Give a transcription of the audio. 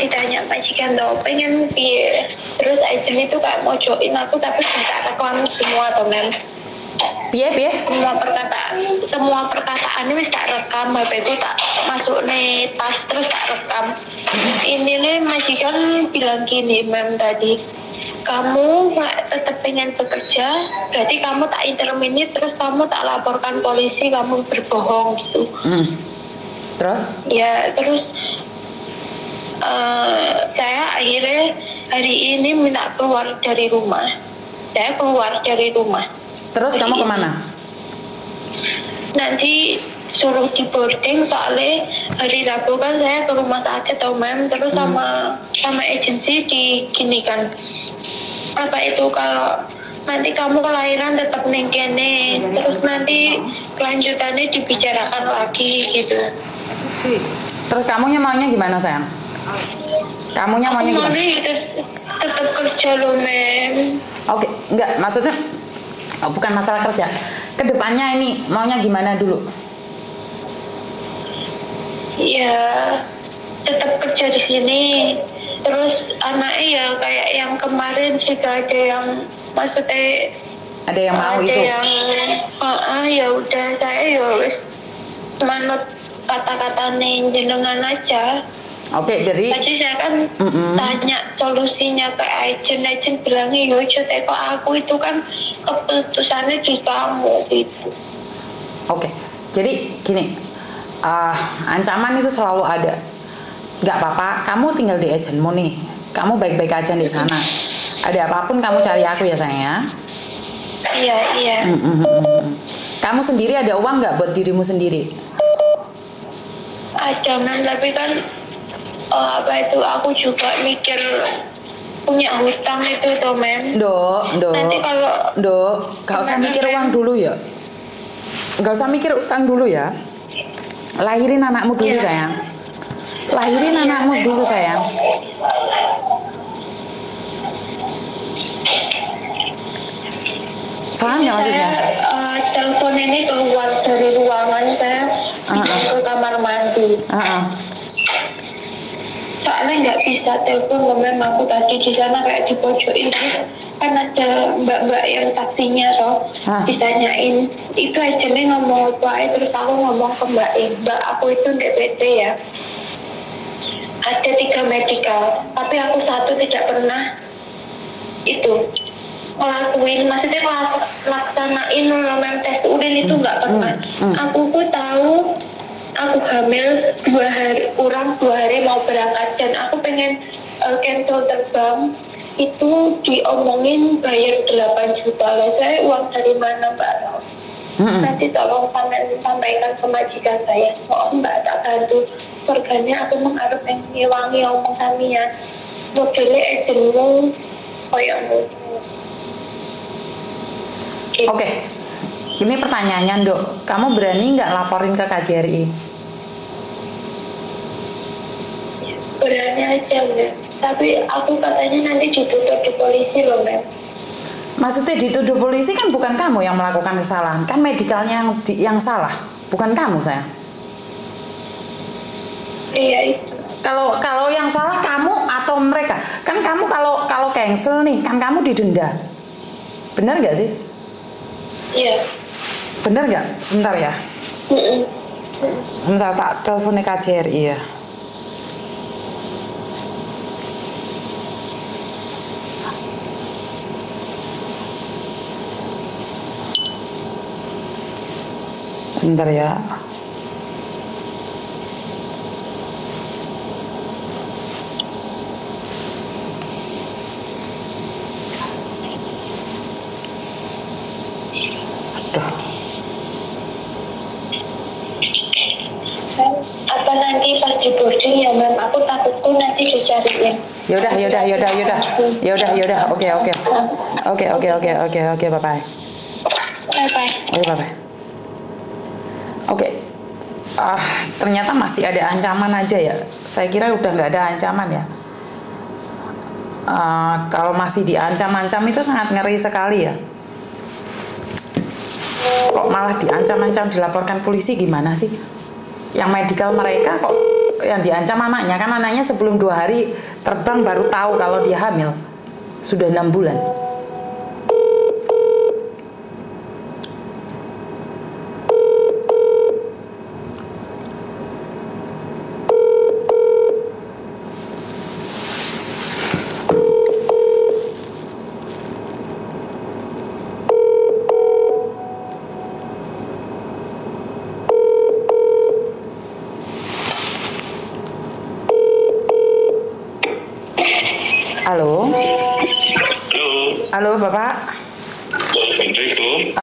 ditanya majikan tau pengen piye terus agent itu kayak mau join aku tapi tak rekam semua tuh mem Piye piye? semua perkataan semua perkataan ini tak rekam HP itu tak masuk nih tas terus tak rekam ini nih majikan bilang gini mem tadi kamu nggak tetap pengen bekerja berarti kamu tak interminit terus kamu tak laporkan polisi kamu berbohong gitu Hmm. Terus? ya terus eh, saya akhirnya hari ini minta keluar dari rumah. Saya keluar dari rumah. Terus kamu ke mana? nanti suruh di boarding soalnya hari Rabu kan saya ke rumah sakit tau mem terus sama sama agensi diginikan. Apa itu kalau nanti kamu kelahiran tetap neng kene terus nanti kelanjutannya dibicarakan lagi gitu. Terus kamunya maunya gimana sayang? Kamunya maunya gimana? ya tet- tetap kerja loh mem Oke, enggak maksudnya oh, bukan masalah kerja. Ke depannya ini maunya gimana dulu? ya tetap kerja di sini terus anaknya ya kayak yang kemarin juga ada yang maksudnya Ada yang mau ada itu? yang ah, ya udah saya ya wis manut kata-kata nih jenengan aja Oke, jadi tadi saya kan Mm-mm. tanya solusinya ke agent agent bilangnya yo kok aku itu kan keputusannya di kamu gitu oke. Jadi gini, ah, ancaman itu selalu ada. Nggak apa-apa, kamu tinggal di agentmu nih. Kamu baik-baik aja di sana. Ada apa pun kamu cari aku ya sayang ya. iya iya Mm, mm, mm, mm. Kamu sendiri ada uang nggak buat dirimu sendiri? ada tapi kan eh, apa itu aku juga mikir punya hutang itu tuh men Dok, dok, nanti kalau dok, gak usah mikir uang dulu ya. Gak usah mikir utang dulu ya. Lahirin anakmu dulu Iya. sayang. Lahirin anakmu dulu sayang. Paham nggak maksudnya? saya eh, telepon ini keluar dari ruangan saya Ah, ah. ke kamar mandi Heeh. Soalnya nggak bisa telepon memang aku tadi di sana kayak di pojok itu kan ada mbak-mbak yang taksinya toh Hah. ditanyain itu aja nih ngomong apa? Aja, terus aku ngomong ke mbak eh, mbak aku itu DPT ya. Ada tiga medical tapi aku satu tidak pernah itu ngelakuin. Maksudnya ngelak- laksanain mem tes urin itu nggak pernah. hmm. aku tuh tahu aku hamil dua hari kurang dua hari mau berangkat dan aku pengen uh, cancel terbang itu diomongin bayar 8 juta lah saya uang dari mana mbak Mm-mm. nanti tolong sampai sampaikan ke majikan saya mohon mbak tak bantu keluarganya aku mengharap yang ngilangi omong kami ya modelnya agentmu koyokmu gitu. Oke. Ini pertanyaannya, Dok. Kamu berani nggak laporin ke KJRI? Berani aja mbak tapi aku katanya nanti ditutup di polisi loh mbak Maksudnya dituduh polisi kan bukan kamu yang melakukan kesalahan, kan medikalnya yang di- yang salah, bukan kamu saya. iya itu Kalau kalau yang salah kamu atau mereka, kan kamu kalau kalau cancel nih, kan kamu didenda. Benar nggak sih? iya Benar nggak? Sebentar ya. Sebentar tak teleponnya KJRI ya. Sebentar ya. Aduh. apa nanti pas di boarding ya mem aku takutku nanti dicariin Yaudah, yaudah, yaudah, yaudah, yaudah, yaudah. Oke, oke, oke, oke, oke, oke, oke, bye bye. bye bye Oke, bye bye. Oke. Ah, ternyata masih ada ancaman aja ya. Saya kira udah nggak ada ancaman ya. Ah, kalau masih diancam-ancam itu sangat ngeri sekali ya. Kok malah diancam-ancam dilaporkan polisi gimana sih? Yang medical mereka kok yang diancam anaknya kan anaknya sebelum dua hari terbang baru tahu kalau dia hamil sudah enam bulan Halo, Halo, halo Bapak. Assalamualaikum.